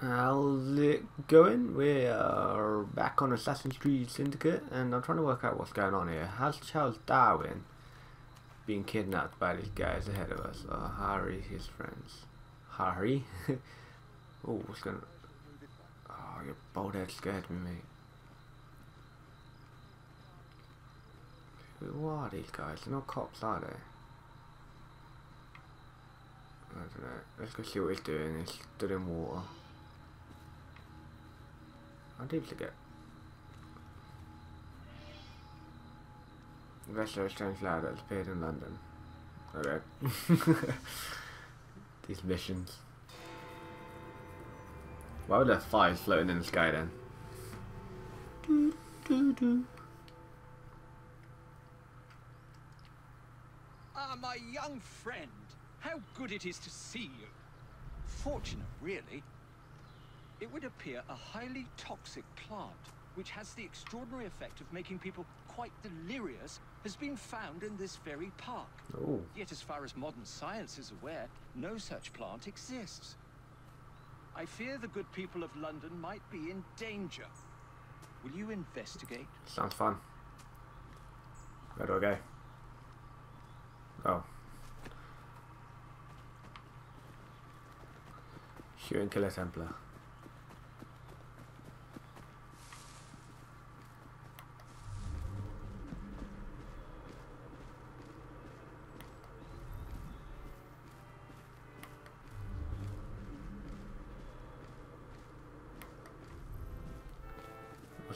How's it going? We are back on Assassin's Creed Syndicate and I'm trying to work out what's going on here. Has Charles Darwin been kidnapped by these guys ahead of us? Or Harry, his friends? Harry? oh, what's going on? Oh, your bald head scared me, mate. Who are these guys? They're not cops, are they? I don't know. Let's go see what he's doing. He's stood in water. How deep is it get? Vessel of strange lad that appeared in London. Okay. These missions. Why were there fires floating in the sky then? Do, do, do. Ah, my young friend. How good it is to see you. Fortunate, really. It would appear a highly toxic plant, which has the extraordinary effect of making people quite delirious, has been found in this very park. Oh. Yet as far as modern science is aware, no such plant exists. I fear the good people of London might be in danger. Will you investigate? Sounds fun. Where do I go? Oh. Shoot and kill a Templar.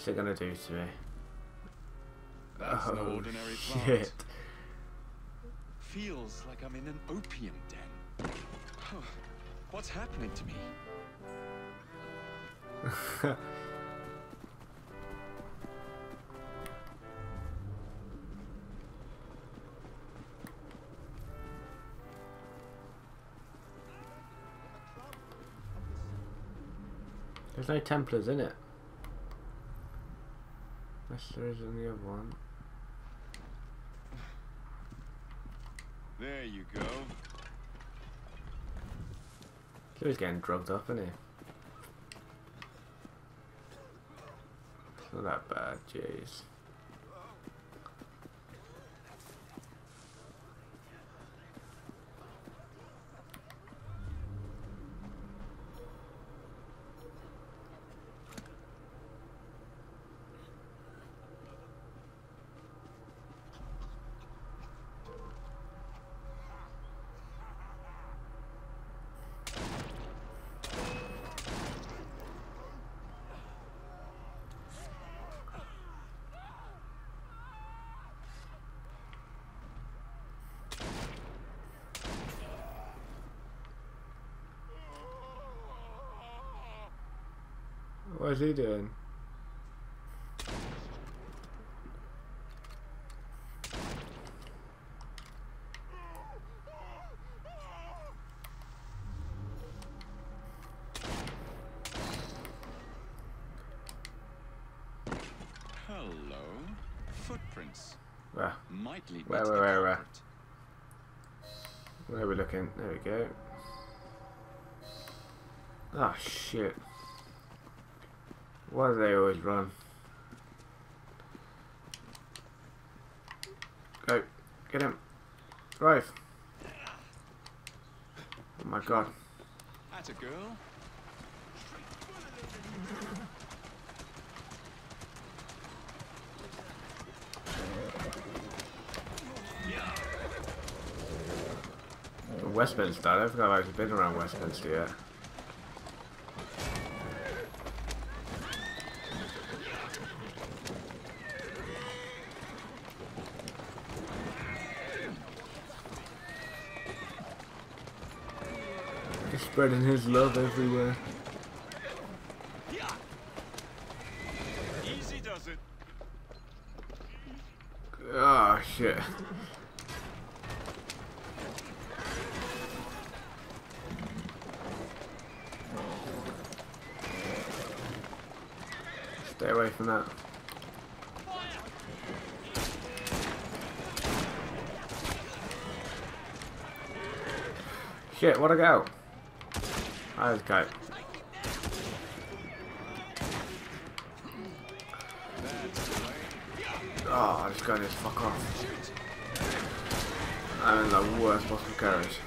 What's it gonna do to me? That's oh, no ordinary plant. shit. Feels like I'm in an opium den. Oh, What's happening to me? There's no Templars in it. Unless there is in the other one. There you go. He was getting drugged up, isn't he? It's not that bad, jeez. What is he doing? Hello. Footprints. Where? Where, where, where, where? Where are we looking? There we go. Oh shit. Why do they always run? Go. Get him. Drive. Oh my god. That's a girl. Westminster. I don't think I've actually been around Westminster yet. Spreading his love everywhere. Easy does it. Oh shit. Stay away from that. Shit, where'd I go? Okay. Ah, oh, I just got this fuck off. I'm in the worst possible carriage.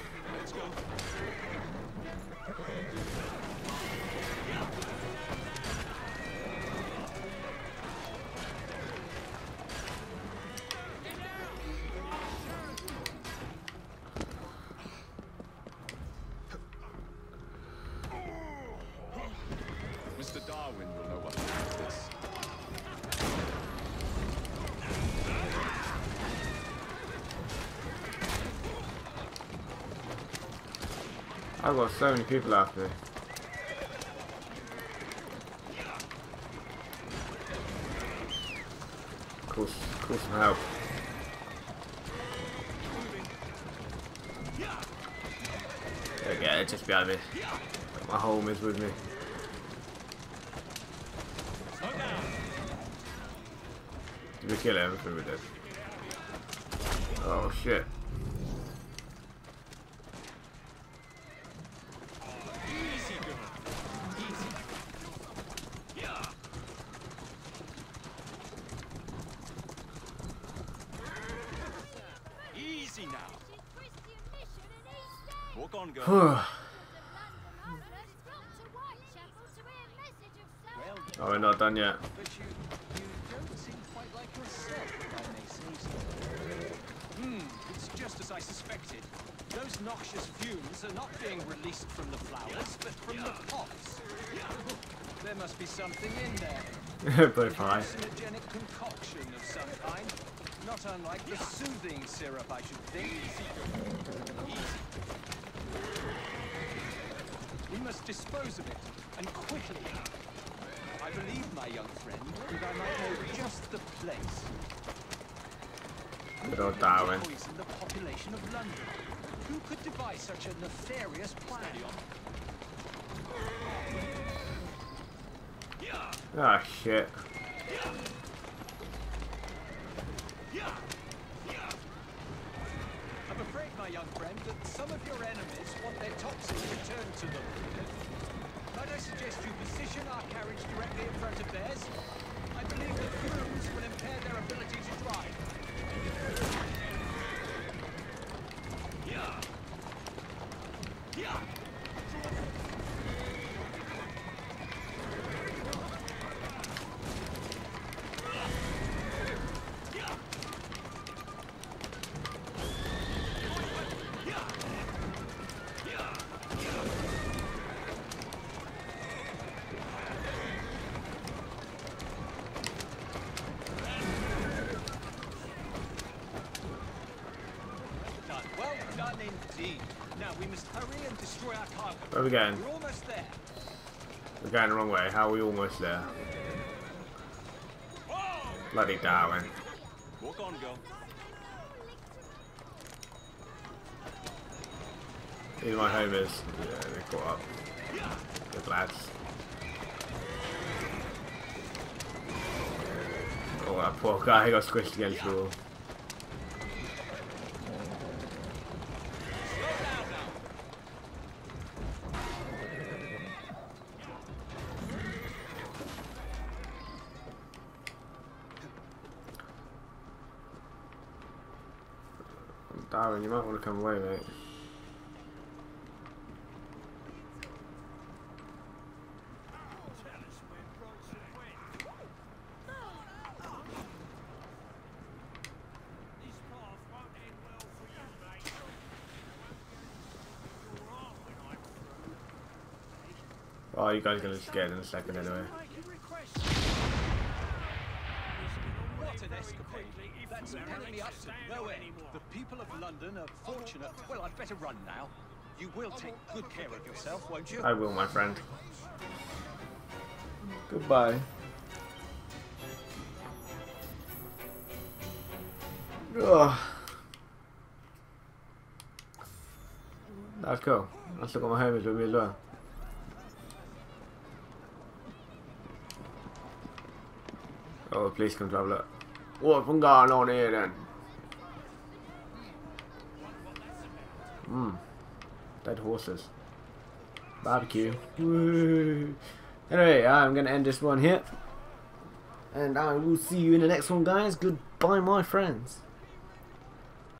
I've got so many people after me. Call, call some help. Okay, it's just behind me. My home is with me. Did we kill everything we did? Oh shit. Easy, girl. Easy. Easy now. Walk on, girl. Oh, we're not done yet. but you, you don't seem quite like yourself, if I may say so. Hmm, it's just as I suspected. Those noxious fumes are not being released from the flowers, but from the pots. There must be something in there. Both high. Hallucinogenic concoction of some kind. Not unlike the soothing syrup, I should think. We must dispose of it, and quickly. I believe, my young friend, that I might know just the place. Old Darwin. Poison the population of London. Who could devise such a nefarious plan? Ah, shit. I'm afraid, my young friend, that some of your enemies want their toxin returned to them. Might I suggest you position our carriage directly in front of theirs? I believe the fumes will impair their ability to must hurry and destroy our cargo. Where are we going? We're almost there. We're going the wrong way. How are we almost there? Bloody Darwin. Walk on, girl. Here my home is. Yeah, they caught up. Good lads. Oh, that poor guy got squished against the wall. Darwin, you might want to come away, mate. Oh, you guys are gonna get it in a second anyway. What an escapade. That's apparently up to no end. The people of London are fortunate. Well, I'd better run now. You will take good care of yourself, won't you? I will, my friend. Goodbye. Ugh. That's cool. I still got my homies with me as well. Oh, the police come to have a look. What's going on here then? Hmm. Dead horses. Barbecue. Anyway, I'm going to end this one here. And I will see you in the next one, guys. Goodbye, my friends.